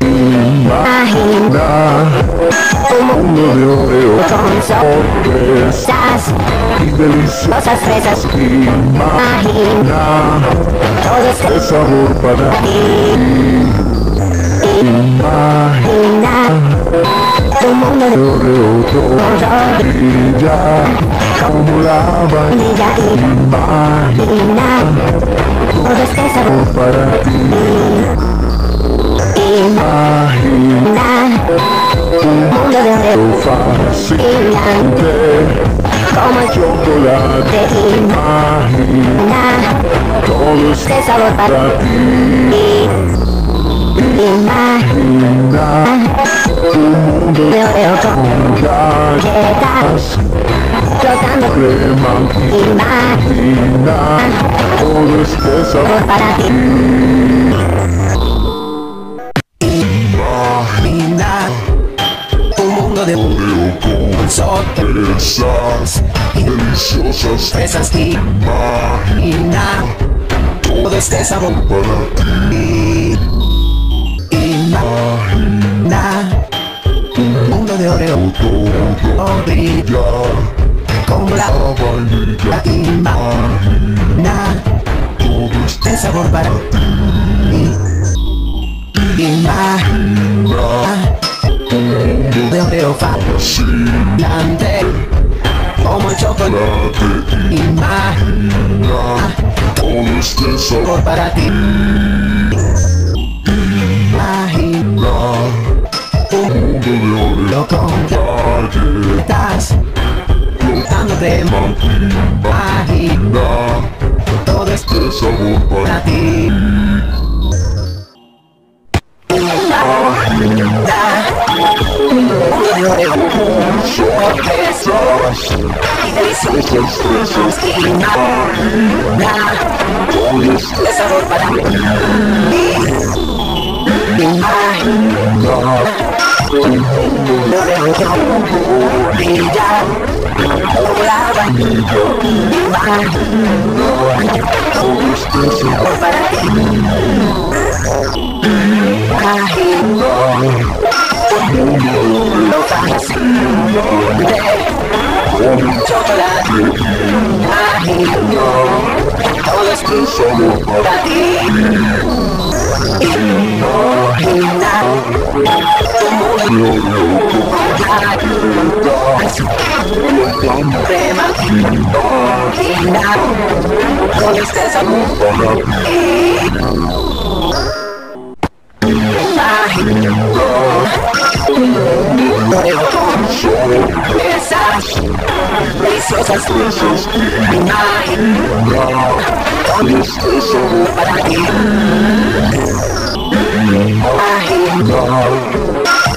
Imagina un mundo de oreo con sorpresas sorpresas, y deliciosas. cosas fresas. Imagina Todo este el sabor para ti. Imagina un mundo de el oreo vainilla. brilla y Imagina todo este sabor. para ti. Imagina Un mundo de oreo fascinante como el chocolate. Imagina todo este sabor para ti. Imagina de galletas, flotando. crema. Todo este sabor. para ti. Imagina un mundo de sorpresas deliciosas. sorpresas. Imagina todo este sabor Para ti. De oreo Todo oh, brilla como la vainilla. Imagina Todo este este sabor para ti. Imagina de oreo fascinante como el chocolate. Imagina todo este sabor para ti. Para para ti. Sorpresas y deliciosas fresas. Imagina Todo este el sabor para ti. Todo este sabor. para ti. Imagina un mundo con crema. Imagina todo este sabor para ti. Esas deliciosas Fresas. Imagina Todo este sabor. para ti. Imagina